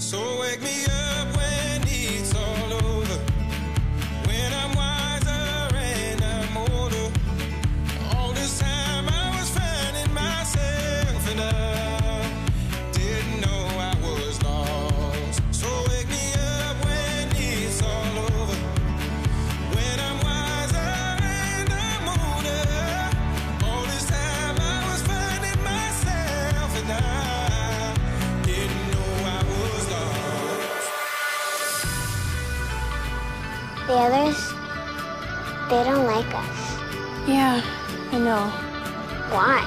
So wake me up The others, they don't like us. Yeah, I know. Why?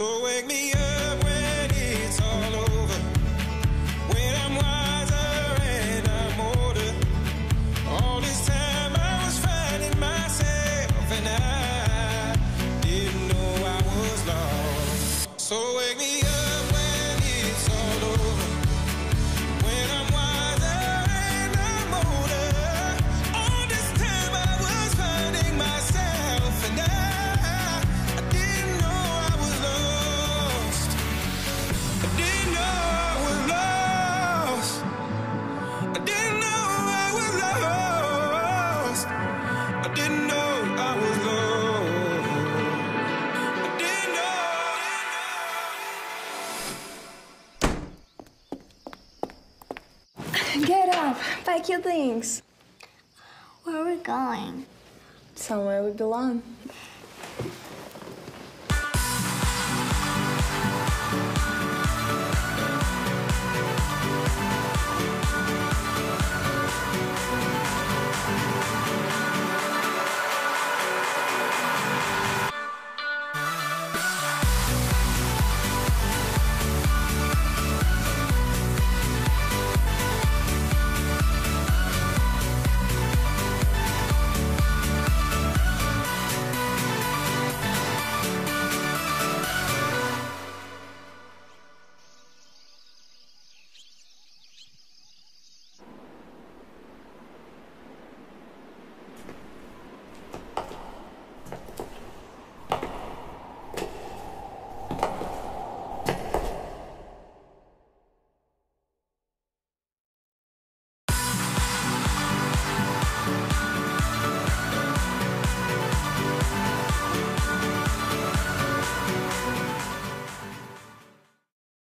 So wake me up up, pack your things. Where are we going? Somewhere we belong.